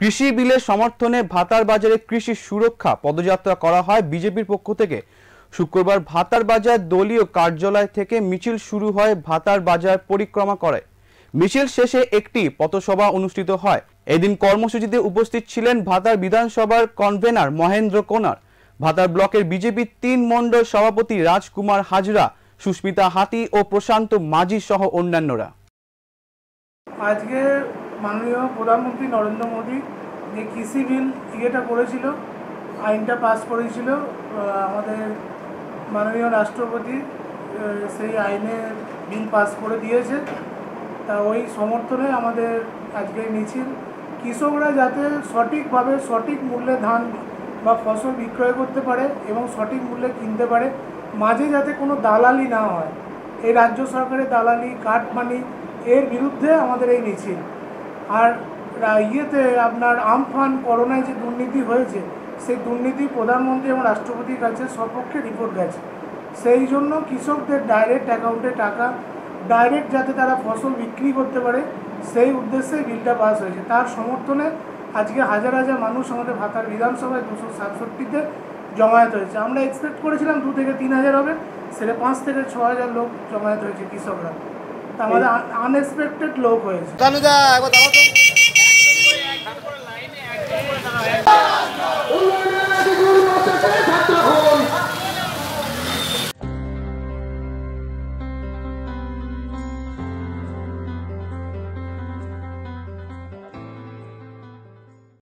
কৃষি বিলের সমর্থনে ভাতার বাজারে কৃষি সুরক্ষা পদযাত্রা করা হয় বিজেপির পক্ষ থেকে। শুক্রবার ভাতার বাজার দলীয় কার্যালয় থেকে মিছিল শুরু হয়, ভাতার বাজার পরিক্রমা করে। মিছিল শেষে একটি পথসভা অনুষ্ঠিত হয়। এদিন কর্মসূচিতে উপস্থিত ছিলেন ভাতার বিধানসভার কনভেনার মহেন্দ্র কোনার। ভাতার ব্লকের বিজেপির তিন মণ্ডল সভাপতি রাজকুমার হাজরা, সুস্মিতা হাতি ও প্রশান্ত মাঝি সহ অন্যান্যরা। আজকে মাননীয় প্রধানমন্ত্রী নরেন্দ্র মোদী যে কৃষি বিল ইয়েটা করেছিল, আইনটা পাস করেছিল আমাদের মাননীয় রাষ্ট্রপতি সেই আইনে বিল পাস করে দিয়েছে। তা ওই সমর্থনে আমাদের আজকে মিছিল। কৃষকরা যাতে সঠিকভাবে সঠিক মূল্যে ধান বা ফসল বিক্রয় করতে পারে এবং সঠিক মূল্যে কিনতে পারে, মাঝে যাতে কোনো দালালি না হয়। এই রাজ্য সরকারের দালালি, কাটমানি, এর বিরুদ্ধে আমাদের এই মিছিল। আর ইয়েতে আপনার আমফান করোনায় যে দুর্নীতি হয়েছে, সেই দুর্নীতি প্রধানমন্ত্রী এবং রাষ্ট্রপতির কাছে সপক্ষে রিপোর্ট গেছে। সেই জন্য কৃষকদের ডাইরেক্ট অ্যাকাউন্টে টাকা ডাইরেক্ট যাতে তারা ফসল বিক্রি করতে পারে, সেই উদ্দেশ্যে বিলটা পাস হয়েছে। তার সমর্থনে আজকে হাজার হাজার মানুষ আমাদের ভাতার বিধানসভায় দুশো সাতষট্টিতে জমায়েত হয়েছে। আমরা এক্সপেক্ট করেছিলাম দু থেকে তিন হাজার হবে, সেটা পাঁচ থেকে ছ হাজার লোক জমায়েত হয়েছে কৃষকরা। আমাদের আনএক্সপেক্টেড লোক হয়েছে। তাহলে যা একবার দাঁড়াও তো।